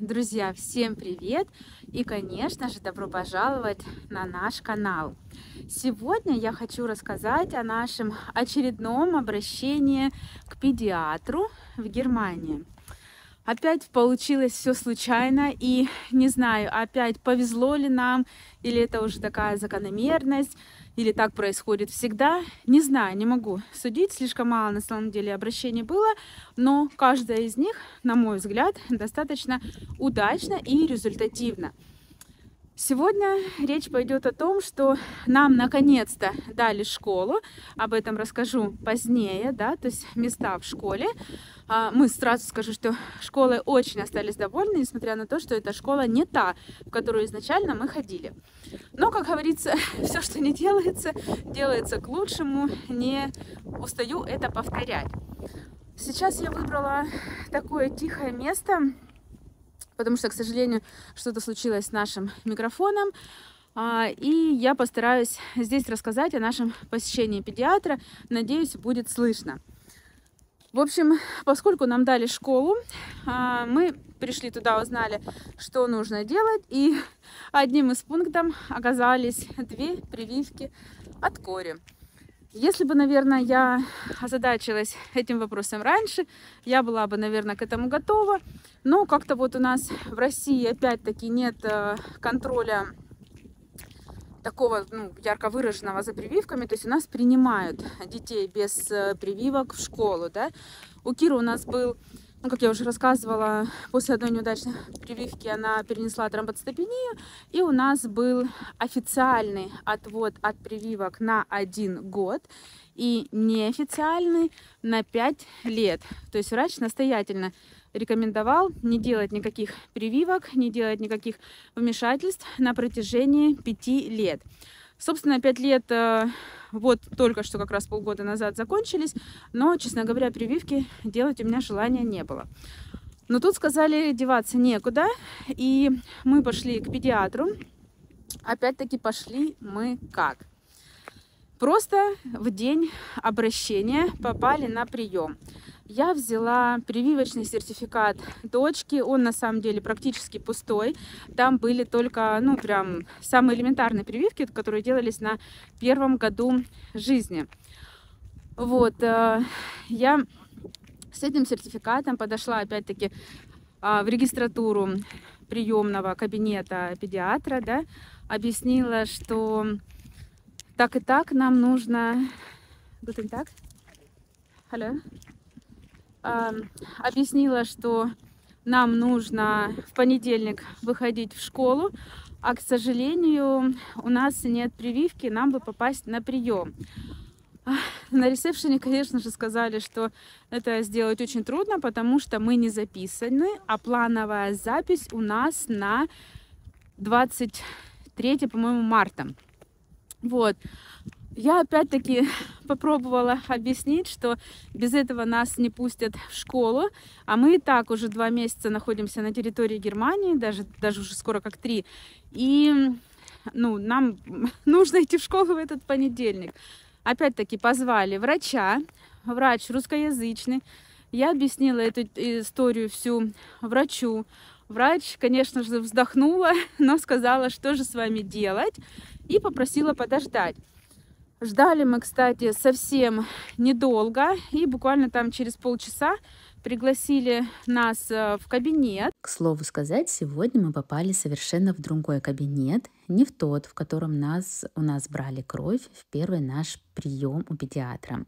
Друзья, всем привет! И, конечно же, добро пожаловать на наш канал. Сегодня я хочу рассказать о нашем очередном обращении к педиатру в Германии. Опять получилось все случайно, и не знаю, опять повезло ли нам, или это уже такая закономерность, или так происходит всегда. Не знаю, не могу судить, слишком мало на самом деле обращений было, но каждая из них, на мой взгляд, достаточно удачно и результативно. Сегодня речь пойдет о том, что нам наконец-то дали школу, об этом расскажу позднее, да, то есть места в школе. А, мы сразу скажу, что школы очень остались довольны, несмотря на то, что эта школа не та, в которую изначально мы ходили. Но, как говорится, все, что не делается, делается к лучшему, не устаю это повторять. Сейчас я выбрала такое тихое место, потому что, к сожалению, что-то случилось с нашим микрофоном. А, и я постараюсь здесь рассказать о нашем посещении педиатра. Надеюсь, будет слышно. В общем, поскольку нам дали школу, а, мы пришли туда, узнали, что нужно делать. И одним из пунктов оказались две прививки от кори. Если бы, наверное, я озадачилась этим вопросом раньше, я была бы, наверное, к этому готова. Но как-то вот у нас в России опять-таки нет э, контроля такого ну, ярко выраженного за прививками. То есть у нас принимают детей без э, прививок в школу. Да? У Киры у нас был ну, как я уже рассказывала, после одной неудачной прививки она перенесла тромбоцитопению, и у нас был официальный отвод от прививок на один год и неофициальный на 5 лет. То есть врач настоятельно рекомендовал не делать никаких прививок, не делать никаких вмешательств на протяжении 5 лет. Собственно, 5 лет э, вот только что как раз полгода назад закончились, но, честно говоря, прививки делать у меня желания не было. Но тут сказали, деваться некуда, и мы пошли к педиатру. Опять-таки пошли мы как? Просто в день обращения попали на прием. Я взяла прививочный сертификат дочки, он на самом деле практически пустой. Там были только, ну, прям самые элементарные прививки, которые делались на первом году жизни. Вот, э, я с этим сертификатом подошла опять-таки а, в регистратуру приемного кабинета педиатра, да, объяснила, что так и так нам нужно... Guten Tag. Hallo э, объяснила, что нам нужно в понедельник выходить в школу, а, к сожалению, у нас нет прививки, нам бы попасть на прием. На ресепшене, конечно же, сказали, что это сделать очень трудно, потому что мы не записаны, а плановая запись у нас на 23, по-моему, марта. Вот. Я опять-таки попробовала объяснить, что без этого нас не пустят в школу, а мы и так уже два месяца находимся на территории Германии, даже, даже уже скоро как три, и ну, нам нужно идти в школу в этот понедельник. Опять-таки позвали врача, врач русскоязычный, я объяснила эту историю всю врачу. Врач, конечно же, вздохнула, но сказала, что же с вами делать, и попросила подождать. Ждали мы, кстати, совсем недолго. И буквально там через полчаса пригласили нас э, в кабинет. К слову сказать, сегодня мы попали совершенно в другой кабинет, не в тот, в котором нас, у нас брали кровь в первый наш прием у педиатра.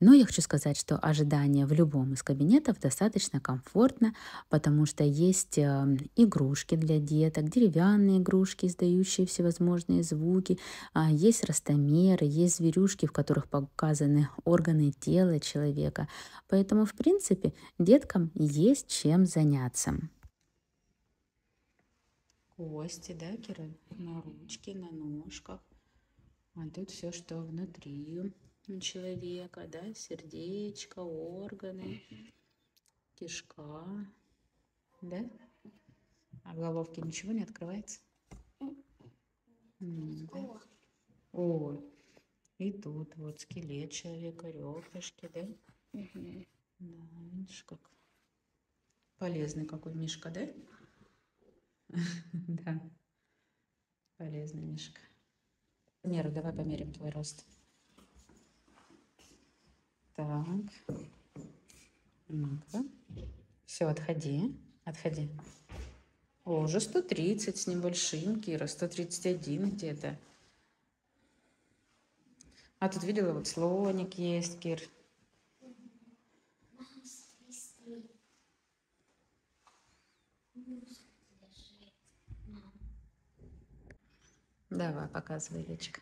Но я хочу сказать, что ожидание в любом из кабинетов достаточно комфортно, потому что есть эм, игрушки для деток, деревянные игрушки, издающие всевозможные звуки, а, есть растомеры, есть зверюшки, в которых показаны органы тела человека. Поэтому, в принципе, деткам есть чем заняться. Кости, да, Кира, на ручке, на ножках. А тут все, что внутри человека, да, сердечко, органы, кишка, да? А в головке ничего не открывается? Да? О, и тут вот скелет человека, ребрышки, да? Угу. Да, видишь, как полезный какой мишка, да? Да. Полезная мишка. Меру, давай померим твой рост. Так. Ну-ка. Все, отходи. Отходи. О, уже 130 с небольшим, Кира. 131 где-то. А тут видела, вот слоник есть, Кир. Давай, показывай, Лечка.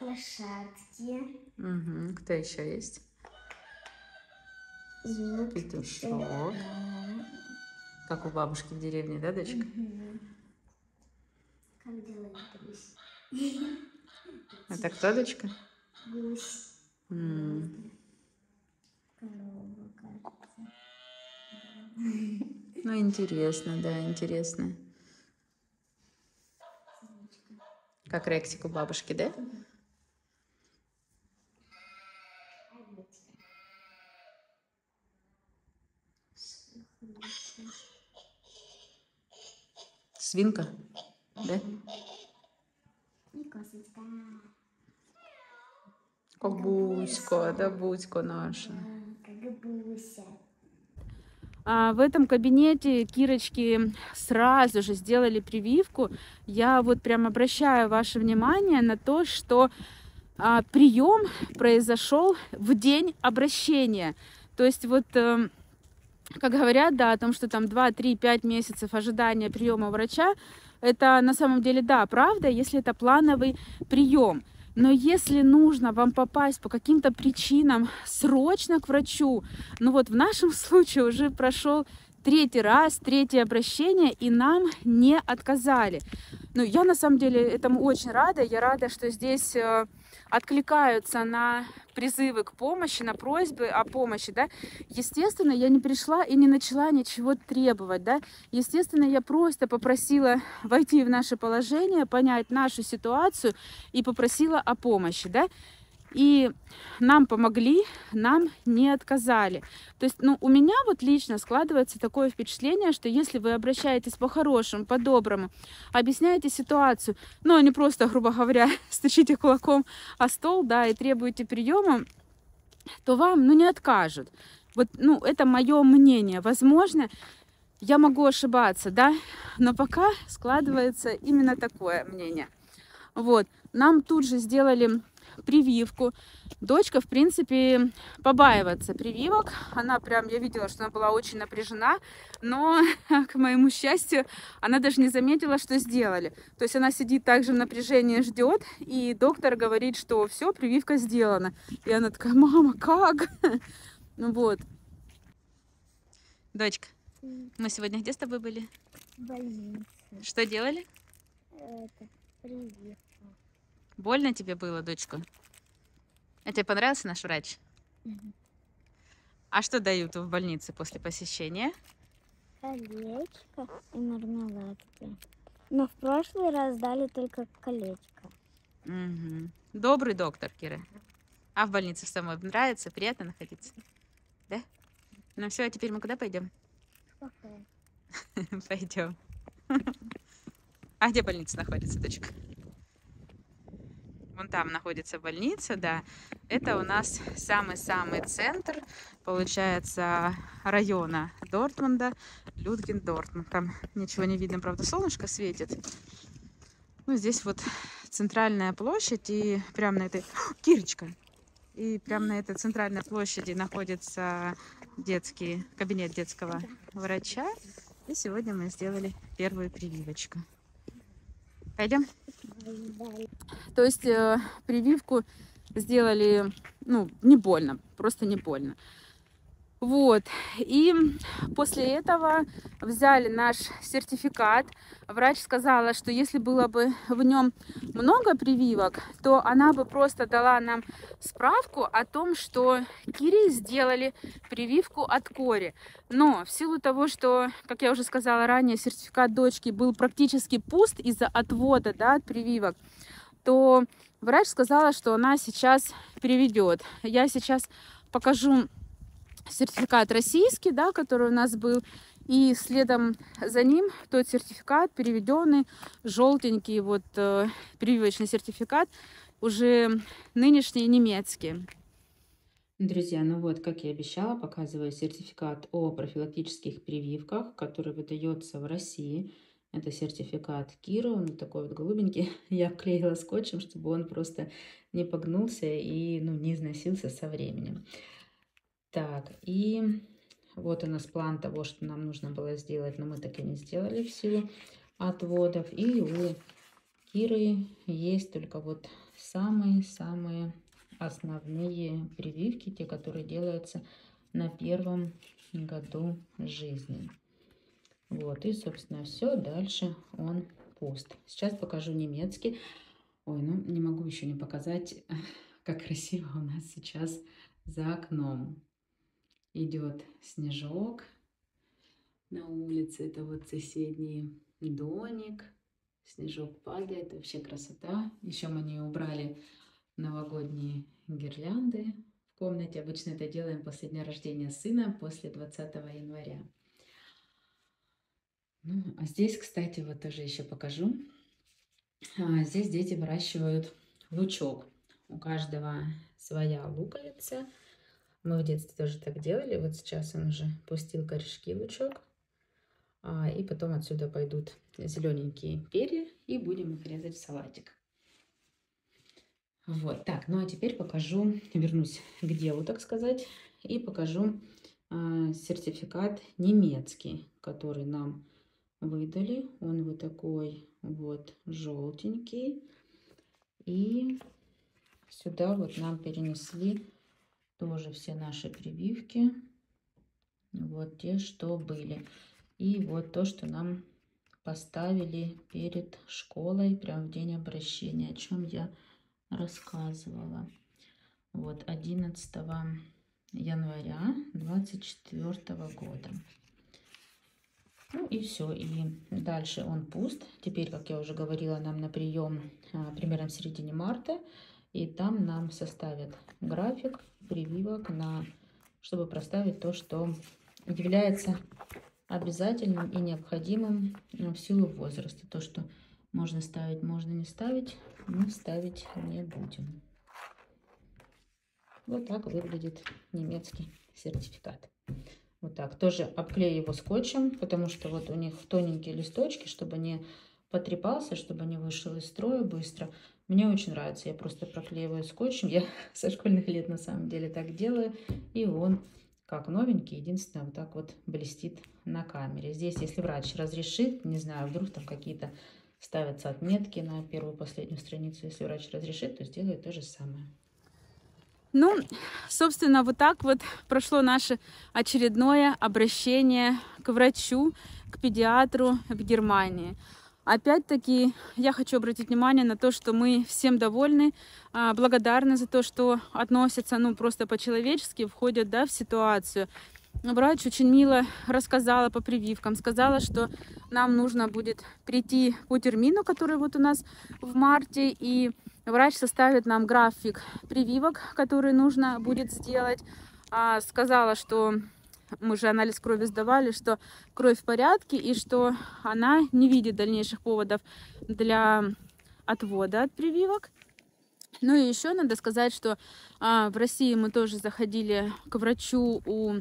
Лошадки. Угу. Кто еще есть? Звук Петушок. Как у бабушки в деревне, да, дочка? Мгм. Как делают гусь? Это кто, дочка? Гусь. М. Ну, интересно, да, интересно. Как Рексик у бабушки, да? Свинка, да? Как Буська, да, Буська наша. Как буся. А, в этом кабинете Кирочки сразу же сделали прививку. Я вот прям обращаю ваше внимание на то, что а, прием произошел в день обращения. То есть вот, эм, как говорят, да, о том, что там 2, 3, 5 месяцев ожидания приема врача, это на самом деле, да, правда, если это плановый прием. Но если нужно вам попасть по каким-то причинам срочно к врачу, ну вот в нашем случае уже прошел третий раз, третье обращение, и нам не отказали. Ну, я на самом деле этому очень рада. Я рада, что здесь э, откликаются на призывы к помощи, на просьбы о помощи, да. Естественно, я не пришла и не начала ничего требовать, да. Естественно, я просто попросила войти в наше положение, понять нашу ситуацию и попросила о помощи, да. И нам помогли, нам не отказали. То есть, ну, у меня вот лично складывается такое впечатление, что если вы обращаетесь по-хорошему, по-доброму, объясняете ситуацию, ну, а не просто, грубо говоря, стучите кулаком о стол, да, и требуете приема, то вам, ну, не откажут. Вот, ну, это мое мнение. Возможно, я могу ошибаться, да, но пока складывается именно такое мнение. Вот, нам тут же сделали прививку. Дочка, в принципе, побаивается прививок. Она прям, я видела, что она была очень напряжена, но, к моему счастью, она даже не заметила, что сделали. То есть она сидит также в напряжении, ждет, и доктор говорит, что все, прививка сделана. И она такая, мама, как? Ну вот. Дочка, мы сегодня где с тобой были? В больнице. Что делали? Это прививка. Больно тебе было, дочка? А тебе понравился наш врач? Мгм. А что дают в больнице после посещения? Колечко и мармеладки. Но в прошлый раз дали только колечко. Мгм. Добрый доктор, Кира. А в больнице самой нравится? Приятно находиться? Да? Ну все, а теперь мы куда пойдем? Пойдем. А где больница находится, дочка? Там находится больница, да. Это у нас самый-самый центр, получается, района Дортмунда, Людген Дортмунд. Там ничего не видно, правда, солнышко светит. Ну, здесь вот центральная площадь, и прямо на этой... Кирочка! И прямо на этой центральной площади находится детский кабинет детского врача. И сегодня мы сделали первую прививочку. Пойдем? То есть э, прививку сделали, ну, не больно, просто не больно. Вот. И после этого взяли наш сертификат. Врач сказала, что если было бы в нем много прививок, то она бы просто дала нам справку о том, что Кире сделали прививку от кори. Но в силу того, что, как я уже сказала ранее, сертификат дочки был практически пуст из-за отвода да, от прививок, то врач сказала, что она сейчас переведет. Я сейчас покажу сертификат российский, да, который у нас был, и следом за ним тот сертификат, переведенный, желтенький, вот э, прививочный сертификат, уже нынешний немецкий. Друзья, ну вот, как я обещала, показываю сертификат о профилактических прививках, который выдается в России. Это сертификат Кира, он такой вот голубенький. Я обклеила скотчем, чтобы он просто не погнулся и ну, не износился со временем. Так, и вот у нас план того, что нам нужно было сделать, но мы так и не сделали в силу отводов. И у Киры есть только вот самые-самые основные прививки, те, которые делаются на первом году жизни. Вот, и, собственно, все, дальше он пуст. Сейчас покажу немецкий. Ой, ну, не могу еще не показать, как красиво у нас сейчас за окном. Идет снежок на улице, это вот соседний домик. Снежок падает, вообще красота. Еще мы не убрали новогодние гирлянды в комнате. Обычно это делаем после дня рождения сына, после 20 января. Ну, а здесь, кстати, вот тоже еще покажу. А, здесь дети выращивают лучок. У каждого своя луковица. Мы в детстве тоже так делали. Вот сейчас он уже пустил корешки лучок. А, и потом отсюда пойдут зелененькие перья. И будем их резать в салатик. Вот, так, ну а теперь покажу, вернусь к делу, так сказать, и покажу э, сертификат немецкий, который нам выдали. Он вот такой вот желтенький. И сюда вот нам перенесли тоже все наши прививки. Вот те, что были. И вот то, что нам поставили перед школой, прям в день обращения, о чем я рассказывала. Вот 11 января 24 года. Ну и все, и дальше он пуст. Теперь, как я уже говорила, нам на прием а, примерно в середине марта. И там нам составят график прививок, на, чтобы проставить то, что является обязательным и необходимым в силу возраста. То, что можно ставить, можно не ставить, мы ставить не будем. Вот так выглядит немецкий сертификат. Вот так. Тоже обклею его скотчем, потому что вот у них тоненькие листочки, чтобы не потрепался, чтобы не вышел из строя быстро. Мне очень нравится. Я просто проклеиваю скотчем. Я со школьных лет на самом деле так делаю. И он как новенький. Единственное, вот так вот блестит на камере. Здесь, если врач разрешит, не знаю, вдруг там какие-то ставятся отметки на первую последнюю страницу. Если врач разрешит, то сделает то же самое. Ну, собственно, вот так вот прошло наше очередное обращение к врачу, к педиатру в Германии. Опять-таки, я хочу обратить внимание на то, что мы всем довольны, а, благодарны за то, что относятся, ну, просто по-человечески, входят, да, в ситуацию. Врач очень мило рассказала по прививкам, сказала, что нам нужно будет прийти по термину, который вот у нас в марте, и врач составит нам график прививок, который нужно будет сделать. А, сказала, что мы же анализ крови сдавали, что кровь в порядке и что она не видит дальнейших поводов для отвода от прививок. Ну и еще надо сказать, что а, в России мы тоже заходили к врачу у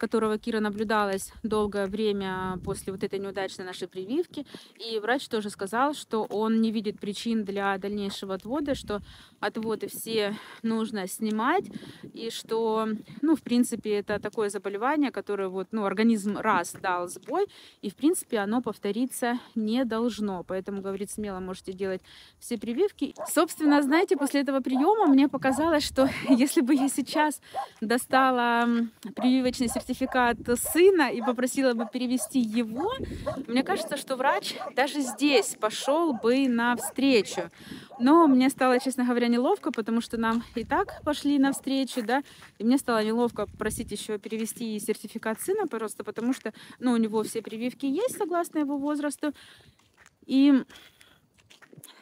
которого Кира наблюдалась долгое время после вот этой неудачной нашей прививки. И врач тоже сказал, что он не видит причин для дальнейшего отвода, что отводы все нужно снимать, и что, ну, в принципе, это такое заболевание, которое вот, ну, организм раз дал сбой, и, в принципе, оно повториться не должно. Поэтому, говорит, смело можете делать все прививки. Собственно, знаете, после этого приема мне показалось, что если бы я сейчас достала прививочный сертификат сертификат сына и попросила бы перевести его, мне кажется, что врач даже здесь пошел бы навстречу. Но мне стало, честно говоря, неловко, потому что нам и так пошли навстречу, да, и мне стало неловко просить еще перевести сертификат сына, просто потому что, ну, у него все прививки есть, согласно его возрасту, и...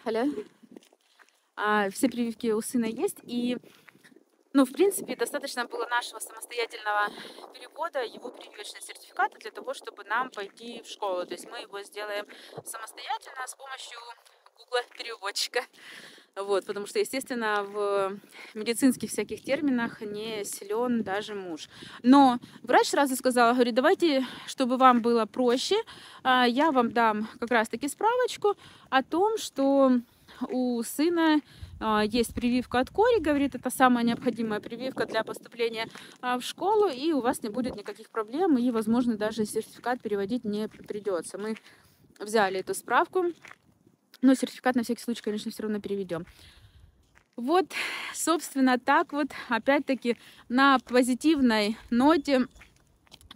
Алло? А, все прививки у сына есть, и Ну, в принципе, достаточно было нашего самостоятельного перевода, его прививочного сертификата для того, чтобы нам пойти в школу. То есть мы его сделаем самостоятельно с помощью Google переводчика. Вот, потому что, естественно, в медицинских всяких терминах не силен даже муж. Но врач сразу сказала, говорит, давайте, чтобы вам было проще, а, я вам дам как раз-таки справочку о том, что у сына есть прививка от кори, говорит, это самая необходимая прививка для поступления а, в школу, и у вас не будет никаких проблем, и, возможно, даже сертификат переводить не придется. Мы взяли эту справку, но сертификат на всякий случай, конечно, все равно переведем. Вот, собственно, так вот, опять-таки, на позитивной ноте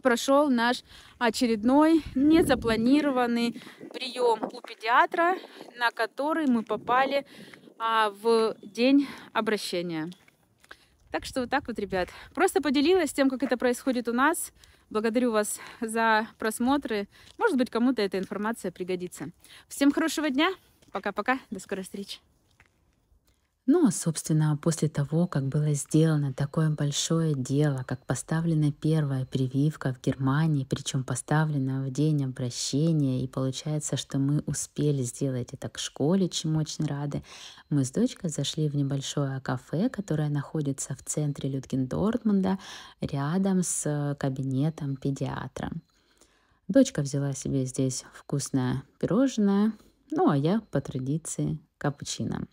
прошел наш очередной незапланированный прием у педиатра, на который мы попали а, в день обращения. Так что вот так вот, ребят. Просто поделилась тем, как это происходит у нас. Благодарю вас за просмотры. Может быть, кому-то эта информация пригодится. Всем хорошего дня! Пока-пока, до скорой встречи. Ну, а, собственно, после того, как было сделано такое большое дело, как поставлена первая прививка в Германии, причем поставлена в день обращения, и получается, что мы успели сделать это к школе, чему очень рады, мы с дочкой зашли в небольшое кафе, которое находится в центре Людгендортмунда, рядом с кабинетом педиатра. Дочка взяла себе здесь вкусное пирожное, ну а я по традиции капучино.